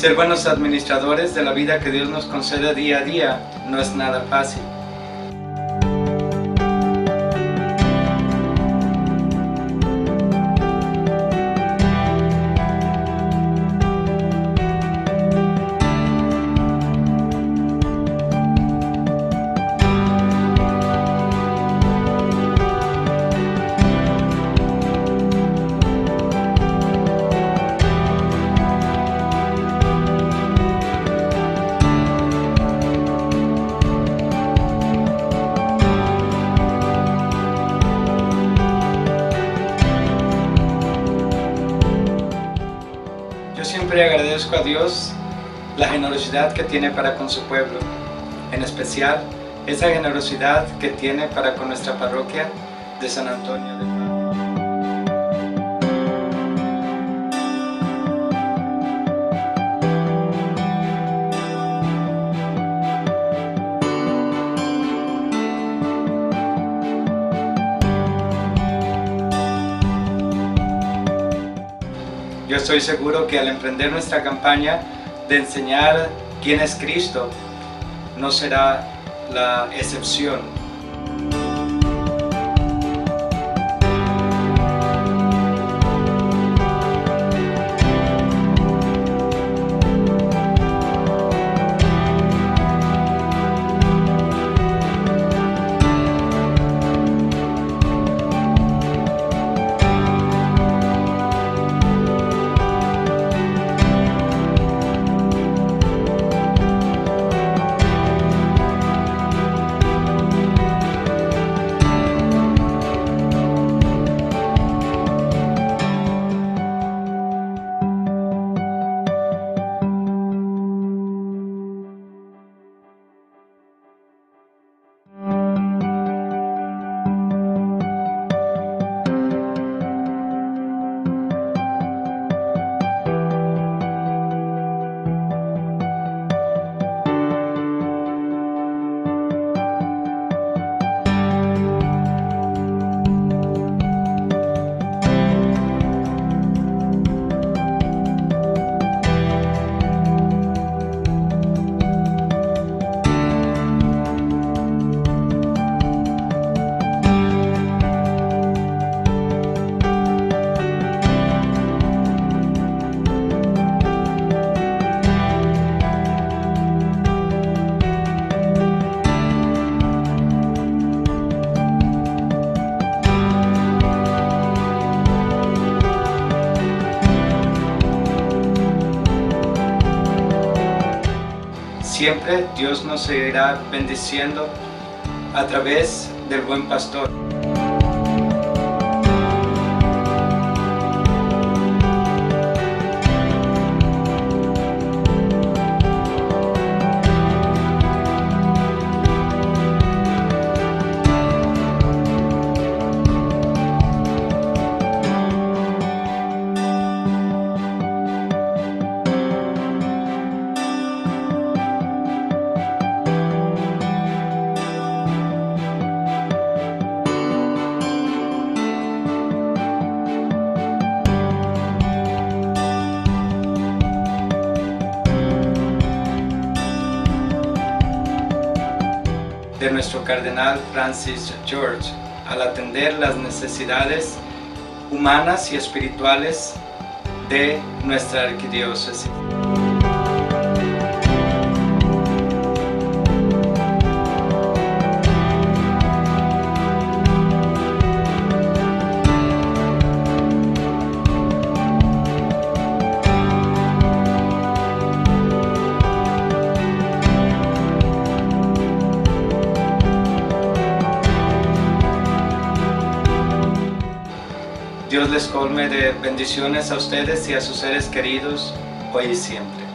Ser buenos administradores de la vida que Dios nos concede día a día no es nada fácil. Agradezco a Dios la generosidad que tiene para con su pueblo, en especial esa generosidad que tiene para con nuestra parroquia de San Antonio de Yo estoy seguro que al emprender nuestra campaña de enseñar quién es Cristo, no será la excepción. Siempre Dios nos seguirá bendiciendo a través del buen pastor. De nuestro cardenal Francis George al atender las necesidades humanas y espirituales de nuestra arquidiócesis. Dios les colme de bendiciones a ustedes y a sus seres queridos hoy y siempre.